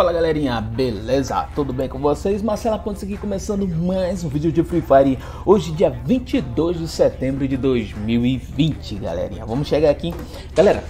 Fala galerinha, beleza? Tudo bem com vocês? Marcela Pontes aqui começando mais um vídeo de Free Fire. Hoje dia 22 de setembro de 2020, galerinha. Vamos chegar aqui. Galera,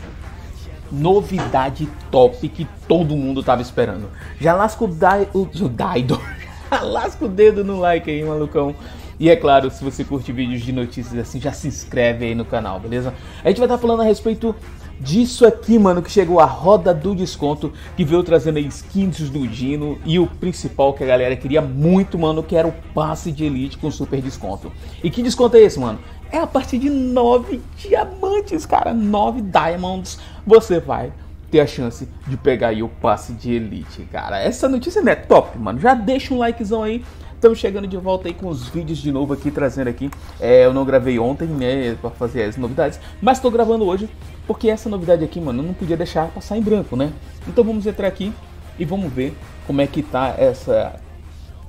novidade top que todo mundo tava esperando. Já lasca o, dai, o, o Daido Lasca o dedo no like aí, malucão. E é claro, se você curte vídeos de notícias assim, já se inscreve aí no canal, beleza? A gente vai estar falando a respeito disso aqui, mano, que chegou a roda do desconto, que veio trazendo skins do Dino e o principal que a galera queria muito, mano, que era o passe de elite com super desconto. E que desconto é esse, mano? É a partir de 9 diamantes, cara, 9 diamonds, você vai ter a chance de pegar aí o passe de elite, cara. Essa notícia é top, mano. Já deixa um likezão aí Estamos chegando de volta aí com os vídeos de novo aqui, trazendo aqui. É, eu não gravei ontem, né, para fazer as novidades, mas estou gravando hoje porque essa novidade aqui, mano, não podia deixar passar em branco, né? Então vamos entrar aqui e vamos ver como é que tá essa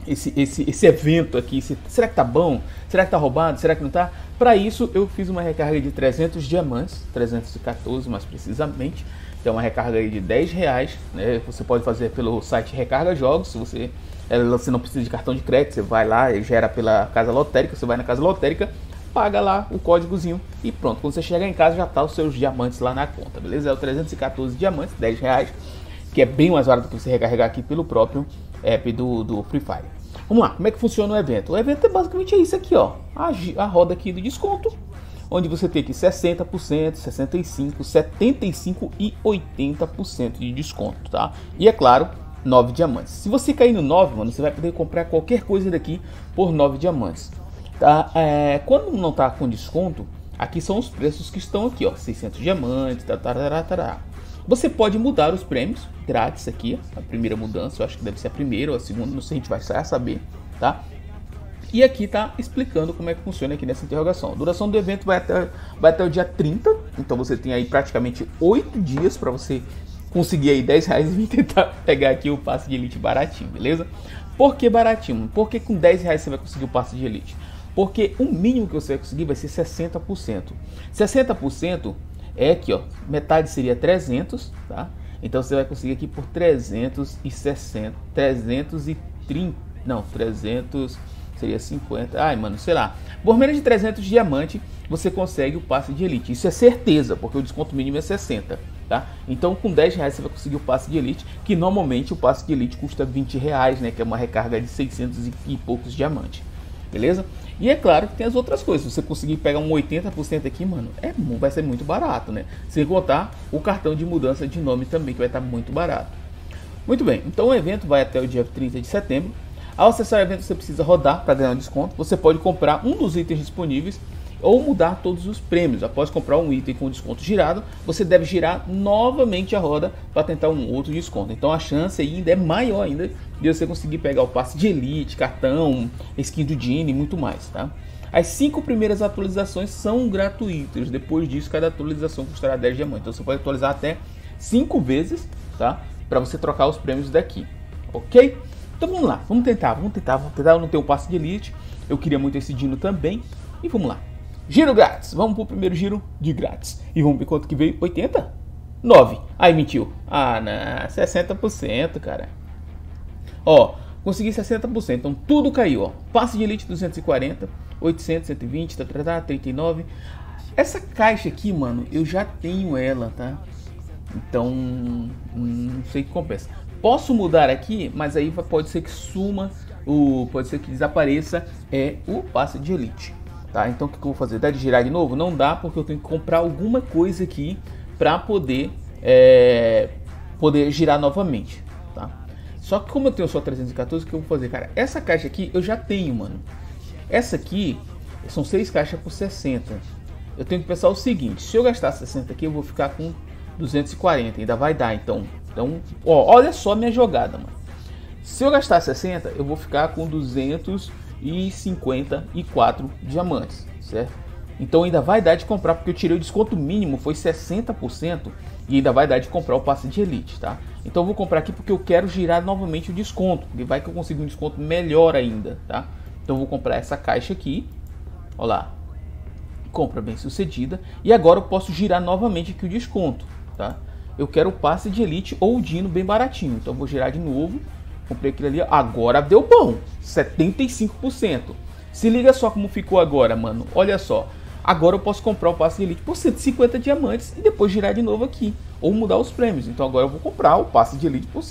esse, esse, esse evento aqui. Se, será que tá bom? Será que tá roubado? Será que não tá? Para isso eu fiz uma recarga de 300 diamantes, 314 mais precisamente. Então uma recarga de 10 reais, né? Você pode fazer pelo site Recarga Jogos, se você você não precisa de cartão de crédito, você vai lá, gera pela casa lotérica, você vai na casa lotérica, paga lá o códigozinho e pronto. Quando você chegar em casa já tá os seus diamantes lá na conta, beleza? É o 314 diamantes, 10 reais, que é bem mais barato que você recarregar aqui pelo próprio app do, do Free Fire. Vamos lá, como é que funciona o evento? O evento é basicamente isso aqui, ó, a, a roda aqui do desconto, onde você tem aqui 60%, 65%, 75% e 80% de desconto, tá? E é claro, 9 diamantes. Se você cair no 9, mano, você vai poder comprar qualquer coisa daqui por 9 diamantes. Tá? É, quando não tá com desconto, aqui são os preços que estão aqui, ó, 600 diamantes, tarará, tarará. Você pode mudar os prêmios grátis aqui, a primeira mudança, eu acho que deve ser a primeira ou a segunda, não sei, a gente vai saber, tá? E aqui tá explicando como é que funciona aqui nessa interrogação. A duração do evento vai até, vai até o dia 30, então você tem aí praticamente 8 dias para você conseguir aí 10 reais e tentar pegar aqui o passe de elite baratinho, beleza? Por que baratinho? Porque com 10 reais você vai conseguir o passe de elite? Porque o mínimo que você vai conseguir vai ser 60%. 60% é aqui, ó, metade seria 300, tá? Então você vai conseguir aqui por 360, 330, não, 300 seria 50. Ai, mano, sei lá. Por menos de 300 diamante, você consegue o passe de elite. Isso é certeza, porque o desconto mínimo é 60. Tá? Então com 10 reais você vai conseguir o passe de elite, que normalmente o passe de elite custa 20 reais, né? Que é uma recarga de 600 e poucos diamantes. Beleza? E é claro que tem as outras coisas. Se você conseguir pegar um 80% aqui, mano, é, vai ser muito barato, né? Sem contar o cartão de mudança de nome também, que vai estar muito barato. Muito bem, então o evento vai até o dia 30 de setembro. Ao acessar o evento, você precisa rodar para ganhar um desconto. Você pode comprar um dos itens disponíveis ou mudar todos os prêmios. Após comprar um item com desconto girado, você deve girar novamente a roda para tentar um outro desconto. Então a chance ainda é maior ainda de você conseguir pegar o passe de elite, cartão, skin do Genie e muito mais, tá? As cinco primeiras atualizações são gratuitas. Depois disso, cada atualização custará 10 diamantes. Então você pode atualizar até 5 vezes, tá? Para você trocar os prêmios daqui, ok? Então vamos lá, vamos tentar, vamos tentar, vamos tentar. Eu não tenho passe de elite, eu queria muito esse Dino também. E vamos lá. Giro grátis. Vamos pro primeiro giro de grátis. E vamos ver quanto que veio. 80? 9. Aí mentiu. Ah, não. 60%, cara. Ó, consegui 60%. Então tudo caiu, ó. Passe de elite 240, 800, 120, tá, tá, tá, 39. Essa caixa aqui, mano, eu já tenho ela, tá? Então, não sei o que compensa. Posso mudar aqui, mas aí pode ser que suma, o, pode ser que desapareça é o passe de elite. Tá? Então o que, eu vou fazer? Dá de girar de novo? Não dá porque eu tenho que comprar alguma coisa aqui para poder é, poder girar novamente. Tá? Só que como eu tenho só 314, o que eu vou fazer? Cara, essa caixa aqui eu já tenho, mano. Essa aqui são seis caixas por 60. Eu tenho que pensar o seguinte, se eu gastar 60 aqui, eu vou ficar com 240, ainda vai dar, então. Então, ó, olha só minha jogada, mano. Se eu gastar 60, eu vou ficar com 200 e 54 diamantes, certo? Então ainda vai dar de comprar, porque eu tirei o desconto mínimo, foi 60%, e ainda vai dar de comprar o passe de elite, tá? Então eu vou comprar aqui porque eu quero girar novamente o desconto, porque vai que eu consigo um desconto melhor ainda, tá? Então eu vou comprar essa caixa aqui, ó lá, compra bem sucedida, e agora eu posso girar novamente aqui o desconto, tá? eu quero o passe de elite ou o dino bem baratinho. Então vou girar de novo. Comprei aquele ali, agora deu bom, 75%. Se liga só como ficou agora, mano. Olha só. Agora eu posso comprar o passe de elite por 150 diamantes e depois girar de novo aqui. Ou mudar os prêmios. Então agora eu vou comprar o passe de elite por,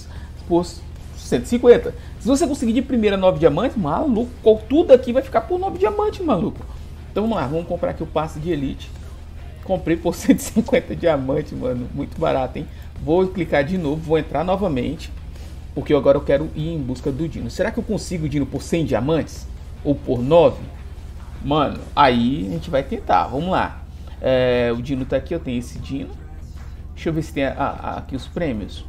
por 150. Se você conseguir de primeira 9 diamantes, maluco, tudo aqui vai ficar por 9 diamantes, maluco. Então vamos lá, vamos comprar aqui o passe de elite. Comprei por 150 diamantes, mano. Muito barato, hein? Vou clicar de novo, vou entrar novamente. Porque agora eu quero ir em busca do Dino. Será que eu consigo o Dino por 100 diamantes? Ou por 9? Mano, aí a gente vai tentar. Vamos lá. É, o Dino tá aqui, eu tenho esse Dino. Deixa eu ver se tem a, a, aqui os prêmios.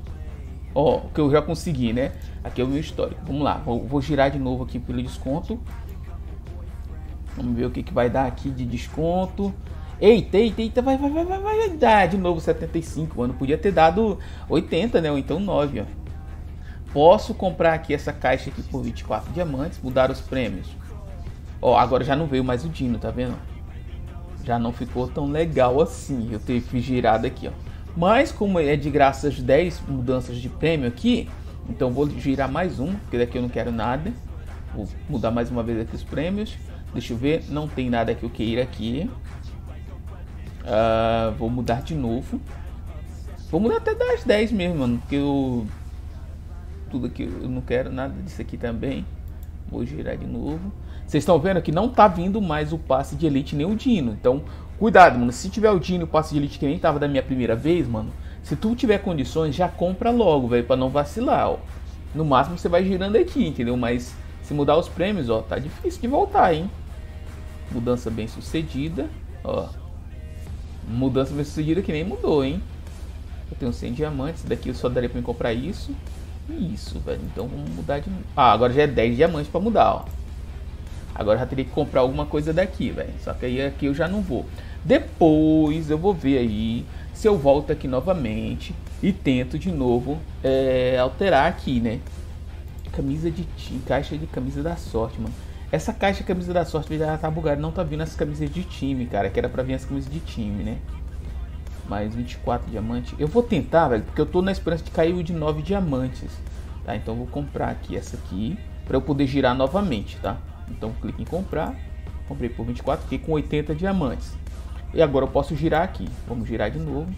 Ó, oh, que eu já consegui, né? Aqui é o meu histórico. Vamos lá, vou, vou, girar de novo aqui pelo desconto. Vamos ver o que, que vai dar aqui de desconto. Eita, eita, eita, vai, vai, vai, vai, vai dar de novo 75, mano. Podia ter dado 80, né? Ou então 9, ó. Posso comprar aqui essa caixa aqui por 24 diamantes, mudar os prêmios. Ó, agora já não veio mais o Dino, tá vendo? Já não ficou tão legal assim eu ter girado aqui, ó. Mas como é de graça as 10 mudanças de prêmio aqui, então vou girar mais um, porque daqui eu não quero nada. Vou mudar mais uma vez aqui os prêmios. Deixa eu ver, não tem nada que eu queira aqui. Uh, vou mudar de novo. Vou mudar até das 10 mesmo, mano, porque eu... Tudo aqui, eu não quero nada disso aqui também. Vou girar de novo. Vocês estão vendo que não tá vindo mais o passe de elite nem o Dino. Então, cuidado, mano. Se tiver o Dino e o passe de elite que nem tava da minha primeira vez, mano. Se tu tiver condições, já compra logo, velho, para não vacilar, ó. No máximo você vai girando aqui, entendeu? Mas se mudar os prêmios, ó, tá difícil de voltar, hein? Mudança bem sucedida, ó. Mudança bem sucedida que nem mudou, hein? Eu tenho 100 diamantes, daqui eu só daria pra me comprar isso. Isso, velho. Então vamos mudar de... Ah, agora já é 10 diamantes pra mudar, ó. Agora já teria que comprar alguma coisa daqui, velho. Só que aí aqui eu já não vou. Depois eu vou ver aí se eu volto aqui novamente e tento de novo é, alterar aqui, né? Camisa de time, caixa de camisa da sorte, mano. Essa caixa de camisa da sorte já tá bugada, não tá vindo as camisas de time, cara. Que era pra vir as camisas de time, né? Mais 24 diamantes. Eu vou tentar, velho, porque eu tô na esperança de cair o de 9 diamantes. Tá? Então vou comprar aqui essa aqui para eu poder girar novamente, tá? Então clique em comprar. Comprei por 24, fiquei com 80 diamantes. E agora eu posso girar aqui. Vamos girar de novo.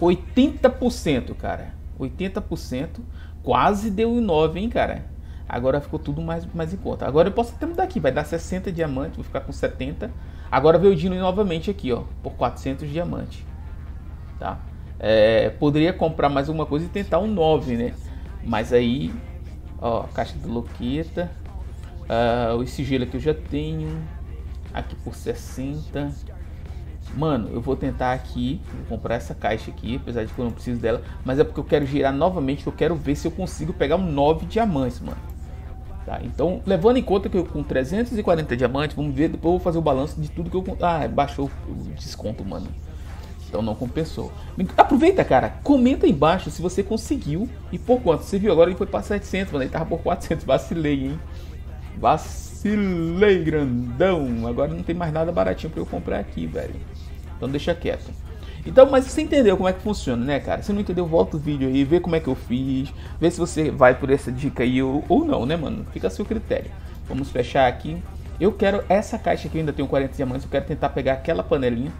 80%, cara. 80%. Quase deu em 9, hein, cara. Agora ficou tudo mais, mais em conta. Agora eu posso até mudar aqui. Vai dar 60 diamantes. Vou ficar com 70. Agora veio o Dino novamente aqui, ó. Por 400 diamantes. Tá? É, poderia comprar mais alguma coisa e tentar um 9, né? Mas aí Ó, caixa do Loqueta. Uh, o sigilo aqui eu já tenho. Aqui por 60. Mano, eu vou tentar aqui vou comprar essa caixa aqui, apesar de que eu não preciso dela, mas é porque eu quero girar novamente, que eu quero ver se eu consigo pegar um 9 diamantes, mano. Tá, então, levando em conta que eu com 340 diamantes, vamos ver, depois eu vou fazer o balanço de tudo que eu... Ah, baixou o desconto, mano. Então não compensou. Aproveita, cara. Comenta aí embaixo se você conseguiu e por quanto. Você viu agora ele foi para 700, mano. Ele tava por 400. Vacilei, hein? Vacilei, grandão. Agora não tem mais nada baratinho para eu comprar aqui, velho. Então deixa quieto. Então, mas você entendeu como é que funciona, né, cara? Se não entendeu, volta o vídeo aí, vê como é que eu fiz, vê se você vai por essa dica aí ou, ou não, né, mano? Fica a seu critério. Vamos fechar aqui. Eu quero essa caixa aqui, eu ainda tenho 40 diamantes, eu quero tentar pegar aquela panelinha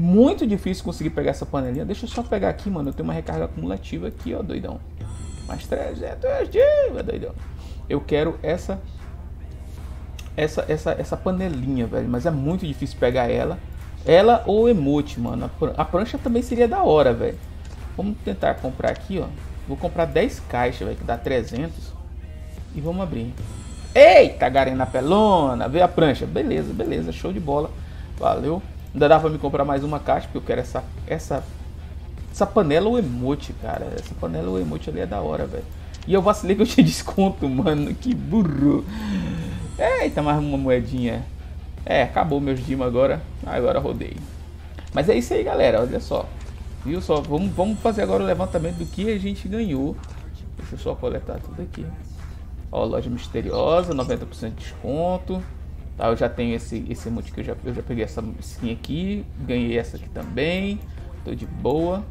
muito difícil conseguir pegar essa panelinha. Deixa eu só pegar aqui, mano. Eu tenho uma recarga acumulativa aqui, ó, doidão. Mais 300 dias, doidão. Eu quero essa essa essa essa panelinha, velho, mas é muito difícil pegar ela. Ela ou emote, mano. A prancha também seria da hora, velho. Vamos tentar comprar aqui, ó. Vou comprar 10 caixas, velho, que dá 300. E vamos abrir. Eita, garena pelona. Vê a prancha. Beleza, beleza. Show de bola. Valeu. Ainda dá pra me comprar mais uma caixa, porque eu quero essa, essa, essa panela ou emote, cara. Essa panela ou emote ali é da hora, velho. E eu vacilei que eu tinha desconto, mano. Que burro. Eita, mais uma moedinha. É, acabou meus dimas agora. Agora rodei. Mas é isso aí, galera. Olha só. Viu só? Vamos, vamos fazer agora o levantamento do que a gente ganhou. Deixa eu só coletar tudo aqui. Ó, loja misteriosa, 90% de desconto. Tá, eu já tenho esse, esse emote que eu já, eu já peguei essa skin aqui. Ganhei essa aqui também. Tô de boa.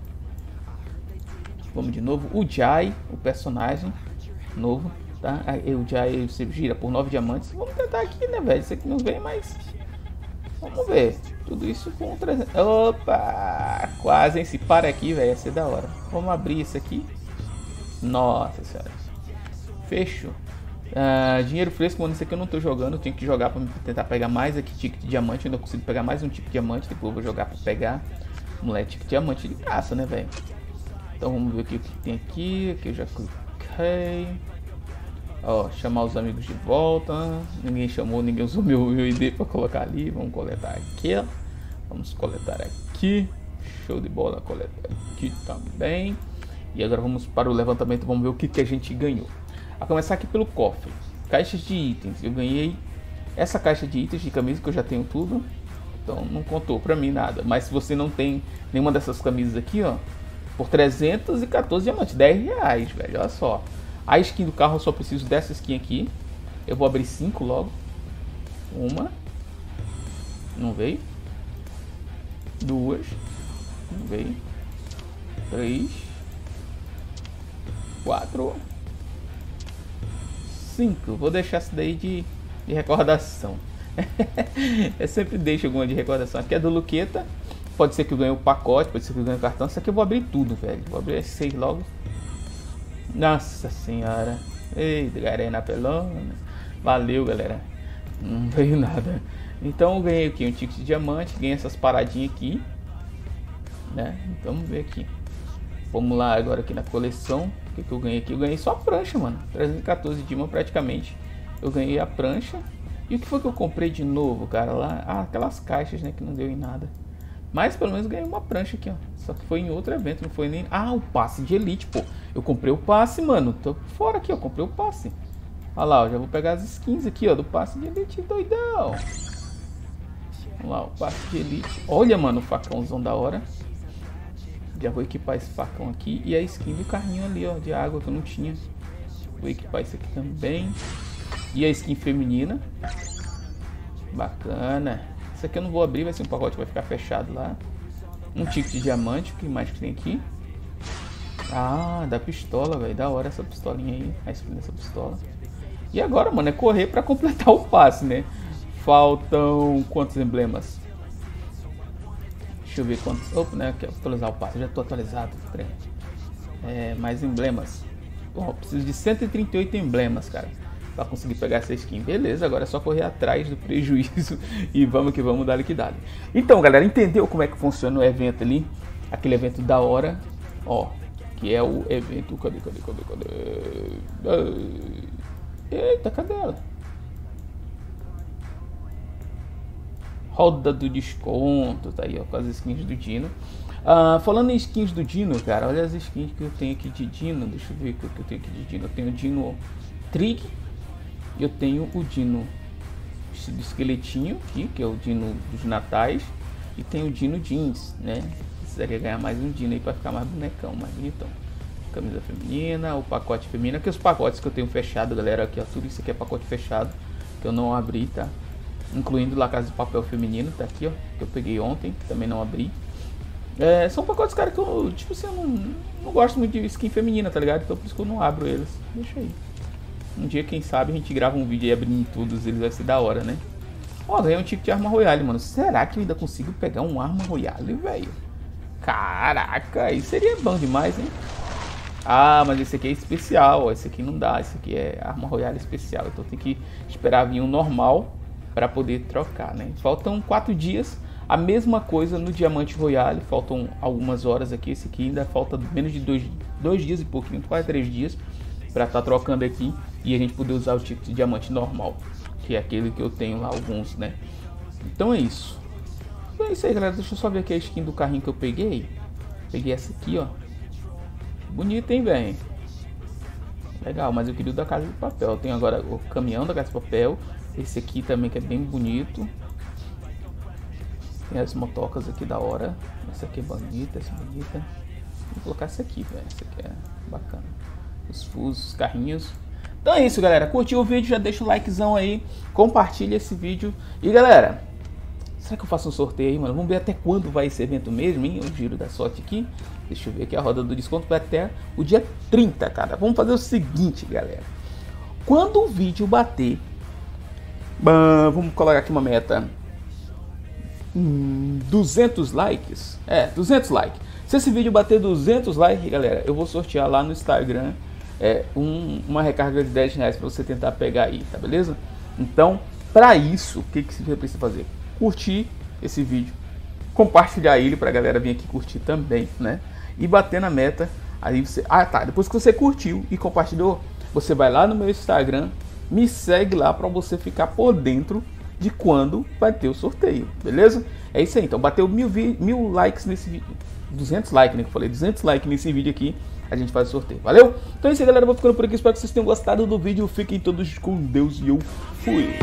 Vamos de novo. O Jai, o personagem novo, tá? O Jai você gira por 9 diamantes. Vamos tentar aqui, né, velho? Isso aqui não vem, mas... Vamos ver. Tudo isso com 300... Opa! Quase, hein? Se para aqui, velho, ia ser da hora. Vamos abrir isso aqui. Nossa senhora. Fecho. Uh, dinheiro fresco, mano, isso aqui eu não tô jogando. Eu tenho que jogar pra tentar pegar mais aqui ticket de diamante. Eu ainda consigo pegar mais um tipo de diamante. Depois eu vou jogar pra pegar. Moleque, ticket de diamante de caça, né, velho? Então vamos ver o que, tem aqui. Aqui eu já cliquei. Ó, chamar os amigos de volta. Ninguém chamou, ninguém usou meu, meu ID pra colocar ali. Vamos coletar aqui, ó. Vamos coletar aqui. Show de bola, coletar aqui também. E agora vamos para o levantamento, vamos ver o que, que a gente ganhou. A começar aqui pelo cofre. Caixas de itens. Eu ganhei essa caixa de itens de camisa que eu já tenho tudo. Então não contou pra mim nada. Mas se você não tem nenhuma dessas camisas aqui, ó. Por 314 diamantes. 10 reais, velho. Olha só. A skin do carro eu só preciso dessa skin aqui. Eu vou abrir 5 logo. Uma. Não veio. Duas. Não veio. Três. Quatro. 5. Vou deixar isso daí de, de recordação. eu sempre deixo alguma de recordação. Aqui é do Luqueta. Pode ser que eu ganhe o pacote, pode ser que eu ganhe o cartão. Isso aqui eu vou abrir tudo, velho. Vou abrir esses seis logo. Nossa senhora. Eita, garena pelona. Valeu, galera. Não veio nada. Então eu ganhei aqui um ticket de diamante. Ganhei essas paradinhas aqui. Né? Vamos ver aqui. Vamos lá agora aqui na coleção. O que, que eu ganhei aqui? Eu ganhei só a prancha, mano. 314 de praticamente. Eu ganhei a prancha. E o que foi que eu comprei de novo, cara? Lá, ah, aquelas caixas, né? Que não deu em nada. Mas pelo menos ganhei uma prancha aqui, ó. Só que foi em outro evento, não foi nem. Ah, o passe de elite, pô. Eu comprei o passe, mano. Tô fora aqui, ó. Comprei o passe. Olha lá, ó. Já vou pegar as skins aqui, ó. Do passe de elite, doidão. Vamos lá, o passe de elite. Olha, mano, o facãozão da hora. Já vou equipar esse facão aqui. E a skin do carrinho ali, ó, de água que eu não tinha. Vou equipar isso aqui também. E a skin feminina. Bacana. Isso aqui eu não vou abrir, vai ser um pacote que vai ficar fechado lá. Um ticket de diamante, o que mais que tem aqui? Ah, da pistola, velho. Da hora essa pistolinha aí. A skin dessa pistola. E agora, mano, é correr pra completar o passe, né? Faltam quantos emblemas? Deixa eu ver quantos. Opa, né? Aqui, atualizar o passe. Já tô atualizado. É, mais emblemas. Bom, preciso de 138 emblemas, cara. Pra conseguir pegar essa skin. Beleza, agora é só correr atrás do prejuízo. e vamos que vamos dar liquidade. Então, galera, entendeu como é que funciona o evento ali? Aquele evento da hora. Ó, que é o evento. Cadê, cadê, cadê, cadê? Eita, cadê ela? roda do desconto, tá aí ó, com as skins do Dino. Uh, falando em skins do Dino, cara, olha as skins que eu tenho aqui de Dino. Deixa eu ver o que eu tenho aqui de Dino. Eu tenho o Dino Trig, eu tenho o Dino do esqueletinho aqui, que é o Dino dos natais, e tem o Dino Jeans, né? Precisaria ganhar mais um Dino aí para ficar mais bonecão, mais bonitão. Camisa feminina, o pacote feminino, aqui os pacotes que eu tenho fechado, galera, aqui ó, tudo isso aqui é pacote fechado, que eu não abri, tá? incluindo La Casa de Papel Feminino, tá aqui, ó, que eu peguei ontem, também não abri. É, são pacotes, cara, que eu, tipo assim, eu não, não gosto muito de skin feminina, tá ligado? Então por isso que eu não abro eles. Deixa aí. Um dia, quem sabe, a gente grava um vídeo aí abrindo todos eles, vai ser da hora, né? Ó, ganhei um tipo de arma royale, mano. Será que eu ainda consigo pegar um arma royale, velho? Caraca, isso seria bom demais, hein? Ah, mas esse aqui é especial, esse aqui não dá, esse aqui é arma royale especial, então tem que esperar vir um normal para poder trocar, né? Faltam quatro dias, a mesma coisa no Diamante Royale, faltam algumas horas aqui, esse aqui ainda falta menos de dois, dois dias e pouquinho, quase três dias para estar tá trocando aqui e a gente poder usar o tipo de diamante normal, que é aquele que eu tenho lá alguns, né? Então é isso. É isso aí, galera. Deixa eu só ver aqui a skin do carrinho que eu peguei. Peguei essa aqui, ó. Bonita, hein, velho? Legal, mas eu queria o da Casa de Papel. Eu tenho agora o caminhão da Casa de Papel, esse aqui também que é bem bonito. Tem as motocas aqui da hora. Essa aqui é bonita, essa é bonita. Vou colocar essa aqui, velho. Essa aqui é bacana. Os fusos, os carrinhos. Então é isso, galera. Curtiu o vídeo, já deixa o likezão aí, compartilha esse vídeo. E galera, será que eu faço um sorteio aí, mano? Vamos ver até quando vai esse evento mesmo, hein? O giro da sorte aqui. Deixa eu ver aqui a roda do desconto vai até o dia 30, cara. Vamos fazer o seguinte, galera. Quando o vídeo bater, vamos colocar aqui uma meta, 200 hum, likes. É, 200 likes. Se esse vídeo bater 200 likes, galera, eu vou sortear lá no Instagram é, um, uma recarga de 10 reais para você tentar pegar aí, tá beleza? Então, para isso, o que, que você precisa fazer? Curtir esse vídeo, compartilhar ele para a galera vir aqui curtir também, né? E bater na meta. Aí você, ah tá, depois que você curtiu e compartilhou, você vai lá no meu Instagram, me segue lá para você ficar por dentro de quando vai ter o sorteio, beleza? É isso aí, então bateu mil, mil likes nesse vídeo, 200 likes, né, que eu falei, 200 likes nesse vídeo aqui, a gente faz o sorteio, valeu? Então é isso aí, galera, vou ficando por aqui, espero que vocês tenham gostado do vídeo, fiquem todos com Deus e eu fui!